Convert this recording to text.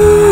Ah.